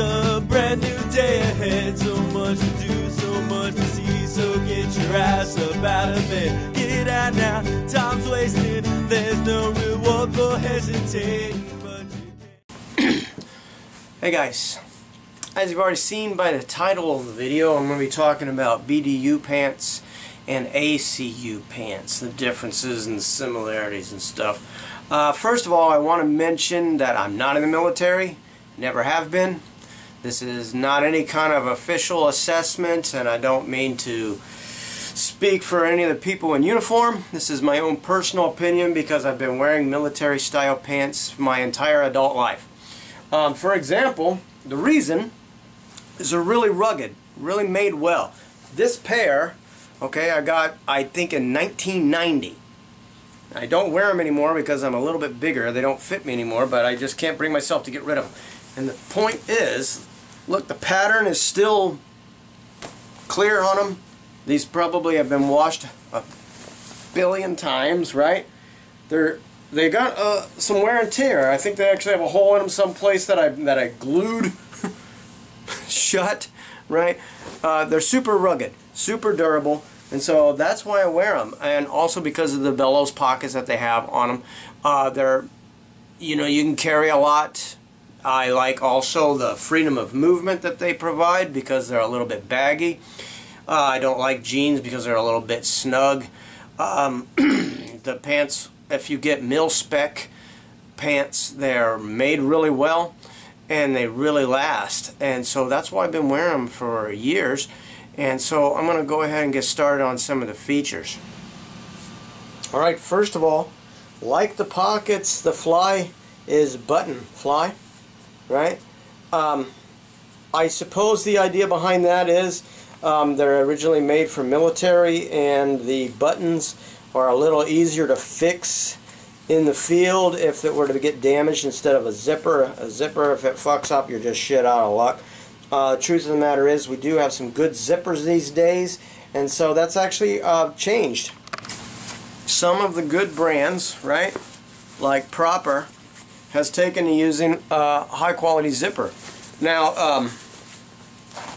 A brand new day ahead, so much to do, so much to see. So get your ass up out of bed, get out now. Time's wasted, there's no reward for hesitating. Hey guys, as you've already seen by the title of the video, I'm going to be talking about BDU pants and ACU pants, the differences and similarities and stuff. Uh, first of all, I want to mention that I'm not in the military, never have been. This is not any kind of official assessment, and I don't mean to speak for any of the people in uniform. This is my own personal opinion because I've been wearing military style pants my entire adult life. Um, for example, the reason is they're really rugged, really made well. This pair, okay, I got, I think, in 1990. I don't wear them anymore because I'm a little bit bigger. They don't fit me anymore, but I just can't bring myself to get rid of them. And the point is, look, the pattern is still clear on them. These probably have been washed a billion times, right? They're they got uh, some wear and tear. I think they actually have a hole in them someplace that I that I glued shut, right? Uh, they're super rugged, super durable, and so that's why I wear them. And also because of the bellows pockets that they have on them. Uh, they're, you know, you can carry a lot. I like also the freedom of movement that they provide because they're a little bit baggy. Uh, I don't like jeans because they're a little bit snug. Um, the pants, if you get mil spec pants, they're made really well and they really last. And so that's why I've been wearing them for years. And so I'm going to go ahead and get started on some of the features. Alright, first of all, like the pockets, the fly is button fly, right? Um, I suppose the idea behind that is um, they're originally made for military and the buttons are a little easier to fix in the field if it were to get damaged instead of a zipper. A zipper, if it fucks up, you're just shit out of luck. Uh, truth of the matter is we do have some good zippers these days and so that's actually uh, changed. Some of the good brands, right, like Propper, has taken to using a high quality zipper. Now, um,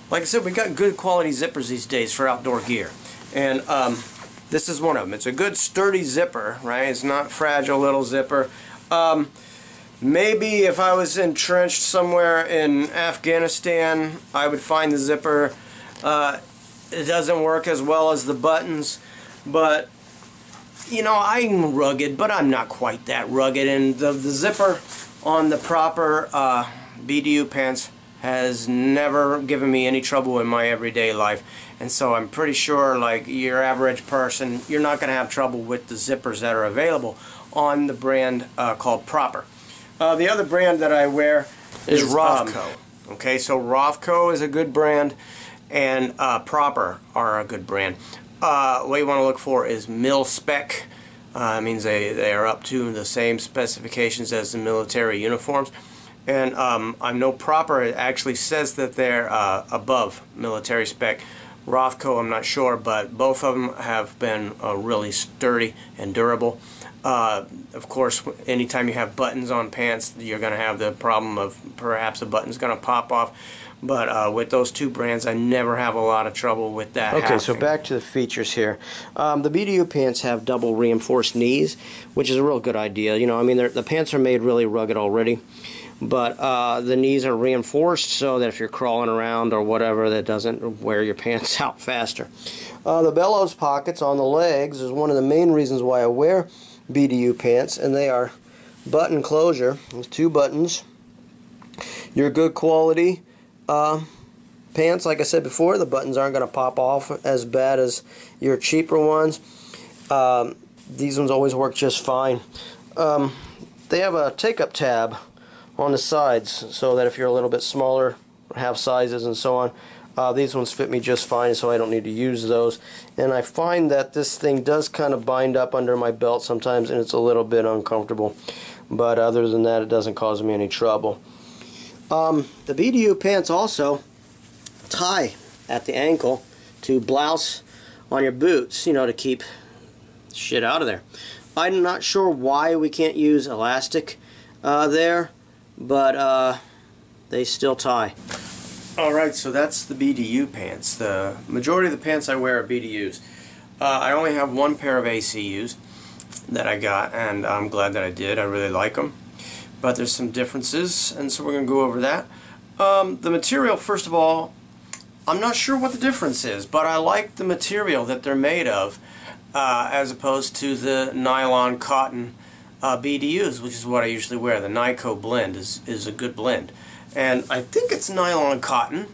like I said, we've got good quality zippers these days for outdoor gear. And um, this is one of them. It's a good sturdy zipper, right? It's not fragile little zipper. Um, maybe if I was entrenched somewhere in Afghanistan, I would find the zipper. Uh, it doesn't work as well as the buttons, but you know, I'm rugged, but I'm not quite that rugged. And the, the zipper on the Propper uh, BDU pants has never given me any trouble in my everyday life. And so I'm pretty sure, like your average person, you're not going to have trouble with the zippers that are available on the brand uh, called Propper. Uh, the other brand that I wear is, Is, Rothco. um, okay, so Rothco is a good brand, and uh, Propper are a good brand. Uh, what you want to look for is mil spec. Uh, means they, they are up to the same specifications as the military uniforms. And um, I know Propper it actually says that they're uh, above military spec. Rothco, I'm not sure, but both of them have been uh, really sturdy and durable. Uh, of course, anytime you have buttons on pants, you're going to have the problem of perhaps a button's going to pop off. But uh, with those two brands, I never have a lot of trouble with that. Okay, so back to the features here. Um, the BDU pants have double reinforced knees, which is a real good idea. You know, I mean, the pants are made really rugged already, but uh, the knees are reinforced so that if you're crawling around or whatever, that doesn't wear your pants out faster. Uh, the bellows pockets on the legs is one of the main reasons why I wear BDU pants, and they are button closure with two buttons. Your good quality uh, pants, like I said before, the buttons aren't going to pop off as bad as your cheaper ones. Um, these ones always work just fine. Um, they have a take-up tab on the sides so that if you're a little bit smaller, have sizes and so on, uh, these ones fit me just fine so I don't need to use those. And I find that this thing does kind of bind up under my belt sometimes and it's a little bit uncomfortable. But other than that, it doesn't cause me any trouble. Um, the BDU pants also tie at the ankle to blouse on your boots, you know, to keep shit out of there. I'm not sure why we can't use elastic uh, there, but uh, they still tie. Alright, so that's the BDU pants. The majority of the pants I wear are BDUs. Uh, I only have one pair of ACUs that I got, and I'm glad that I did. I really like them. But there's some differences, and so we're going to go over that. Um, the material, first of all, I'm not sure what the difference is, but I like the material that they're made of uh, as opposed to the nylon cotton uh, BDUs, which is what I usually wear. The Nyco blend is, is a good blend. And I think it's nylon cotton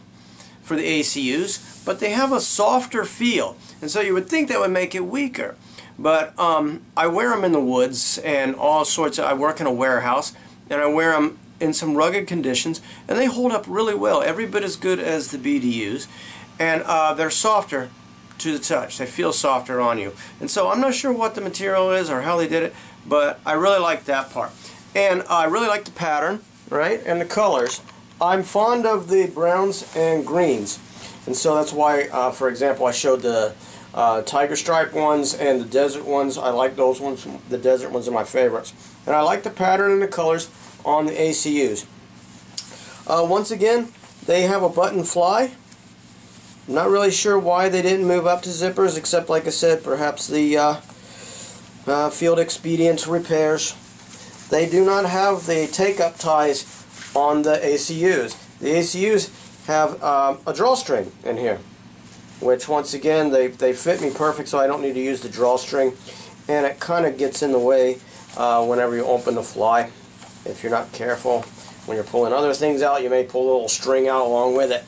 for the ACUs, but they have a softer feel. And so you would think that would make it weaker. But um, I wear them in the woods and all sorts of, I work in a warehouse and I wear them in some rugged conditions and they hold up really well, every bit as good as the BDUs. And uh, they're softer to the touch. They feel softer on you. And so I'm not sure what the material is or how they did it, but I really like that part. And I really like the pattern, right, and the colors. I'm fond of the browns and greens. And so that's why, uh, for example, I showed the uh, tiger stripe ones and the desert ones. I like those ones. The desert ones are my favorites. And I like the pattern and the colors on the ACUs. Uh, once again, they have a button fly. I'm not really sure why they didn't move up to zippers, except, like I said, perhaps the uh, uh, field expedient repairs. They do not have the take-up ties on the ACUs. The ACUs have um, a drawstring in here, which once again, they, they fit me perfect, so I don't need to use the drawstring. And it kind of gets in the way uh, whenever you open the fly. If you're not careful, when you're pulling other things out, you may pull a little string out along with it.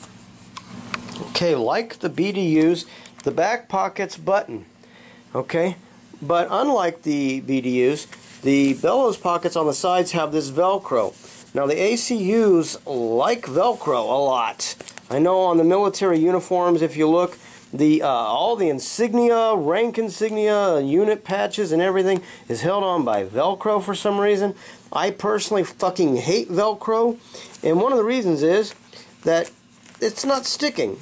Okay, like the BDUs, the back pocket's button. Okay, but unlike the BDUs, the bellows pockets on the sides have this Velcro. Now the ACUs like Velcro a lot. I know on the military uniforms, if you look, the uh, all the insignia, rank insignia, unit patches, and everything is held on by Velcro for some reason. I personally fucking hate Velcro, and one of the reasons is that it's not sticking.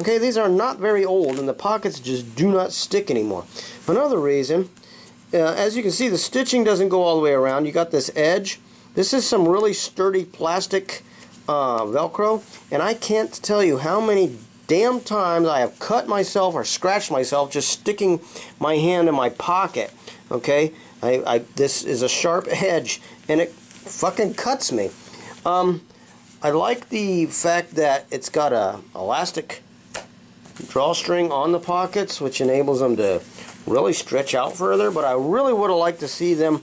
Okay, these are not very old, and the pockets just do not stick anymore. Another reason, uh, as you can see, the stitching doesn't go all the way around. You got this edge. This is some really sturdy plastic uh, Velcro, and I can't tell you how many damn times I have cut myself or scratched myself just sticking my hand in my pocket. Okay, I, I this is a sharp edge, and it fucking cuts me. Um, I like the fact that it's got a elastic drawstring on the pockets, which enables them to really stretch out further, but I really would have liked to see them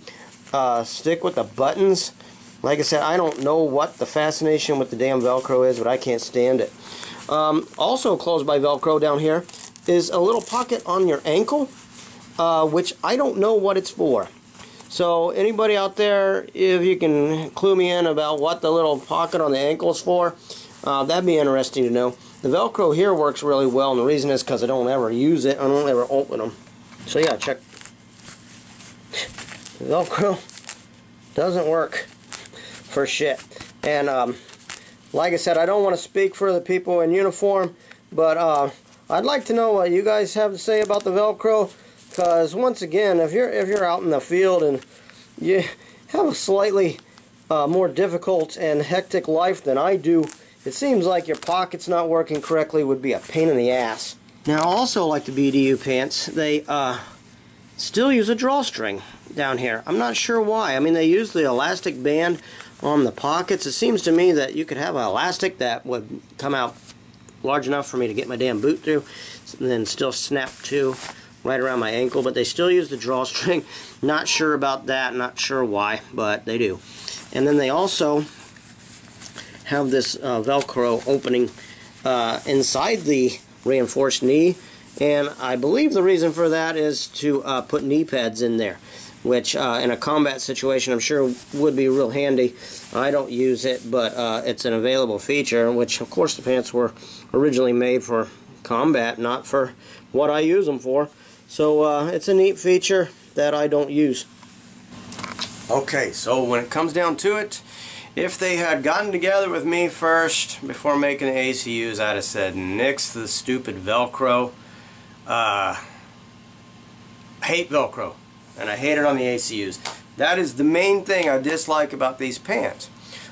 uh, stick with the buttons. Like I said, I don't know what the fascination with the damn Velcro is, but I can't stand it. Um, also closed by Velcro down here is a little pocket on your ankle, uh, which I don't know what it's for. So anybody out there, if you can clue me in about what the little pocket on the ankle is for, uh, that'd be interesting to know. The Velcro here works really well, and the reason is because I don't ever use it. I don't ever open them. So yeah, check. Velcro doesn't work for shit. And um, like I said, I don't want to speak for the people in uniform, but uh, I'd like to know what you guys have to say about the Velcro. Because once again, if you're if you're out in the field and you have a slightly uh, more difficult and hectic life than I do, it seems like your pocket's not working correctly would be a pain in the ass. Now, also like the BDU pants, they uh, still use a drawstring down here. I'm not sure why. I mean, they use the elastic band on the pockets. It seems to me that you could have an elastic that would come out large enough for me to get my damn boot through and then still snap to right around my ankle, but they still use the drawstring. Not sure about that, not sure why, but they do. And then they also have this uh, Velcro opening uh, inside the reinforced knee, and I believe the reason for that is to uh, put knee pads in there, which uh, in a combat situation I'm sure would be real handy. I don't use it, but uh, it's an available feature, which of course the pants were originally made for combat, not for what I use them for. So uh, it's a neat feature that I don't use. Okay, so when it comes down to it, if they had gotten together with me first before making the ACUs, I'd have said, nix the stupid Velcro. Uh, hate Velcro, and I hate it on the ACUs. That is the main thing I dislike about these pants.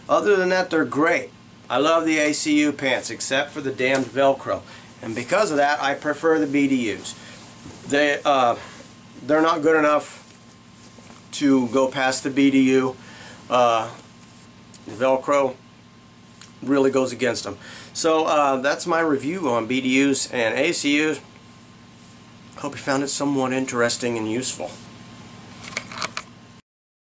Other than that, they're great. I love the ACU pants except for the damned Velcro. And because of that, I prefer the BDUs. They, uh, they're not good enough to go past the BDU. Uh, the Velcro really goes against them. So uh, that's my review on BDUs and ACUs. Hope you found it somewhat interesting and useful.